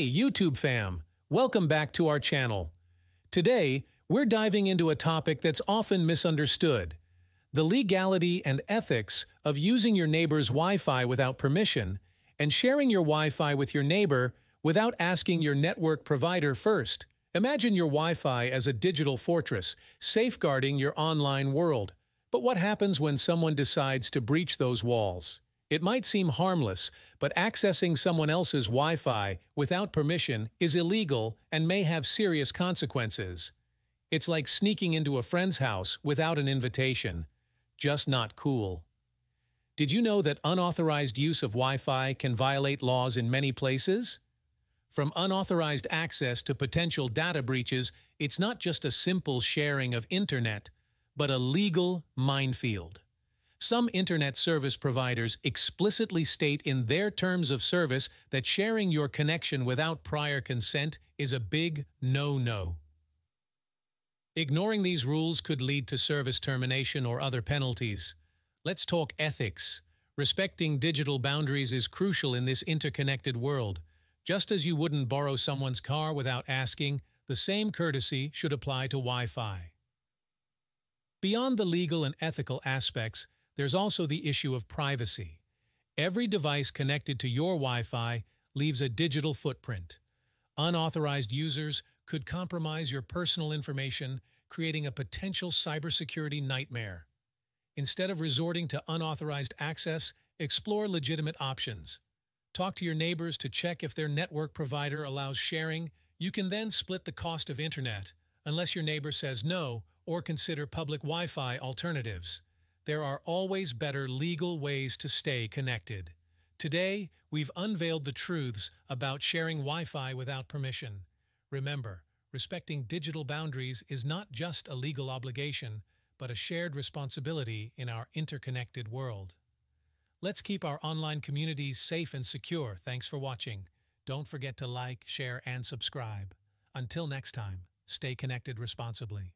Hey, YouTube fam! Welcome back to our channel. Today, we're diving into a topic that's often misunderstood. The legality and ethics of using your neighbor's Wi-Fi without permission and sharing your Wi-Fi with your neighbor without asking your network provider first. Imagine your Wi-Fi as a digital fortress, safeguarding your online world. But what happens when someone decides to breach those walls? It might seem harmless, but accessing someone else's Wi-Fi without permission is illegal and may have serious consequences. It's like sneaking into a friend's house without an invitation. Just not cool. Did you know that unauthorized use of Wi-Fi can violate laws in many places? From unauthorized access to potential data breaches, it's not just a simple sharing of internet, but a legal minefield. Some internet service providers explicitly state in their terms of service that sharing your connection without prior consent is a big no-no. Ignoring these rules could lead to service termination or other penalties. Let's talk ethics. Respecting digital boundaries is crucial in this interconnected world. Just as you wouldn't borrow someone's car without asking, the same courtesy should apply to Wi-Fi. Beyond the legal and ethical aspects, there's also the issue of privacy. Every device connected to your Wi-Fi leaves a digital footprint. Unauthorized users could compromise your personal information, creating a potential cybersecurity nightmare. Instead of resorting to unauthorized access, explore legitimate options. Talk to your neighbors to check if their network provider allows sharing. You can then split the cost of internet, unless your neighbor says no, or consider public Wi-Fi alternatives there are always better legal ways to stay connected. Today, we've unveiled the truths about sharing Wi-Fi without permission. Remember, respecting digital boundaries is not just a legal obligation, but a shared responsibility in our interconnected world. Let's keep our online communities safe and secure. Thanks for watching. Don't forget to like, share, and subscribe. Until next time, stay connected responsibly.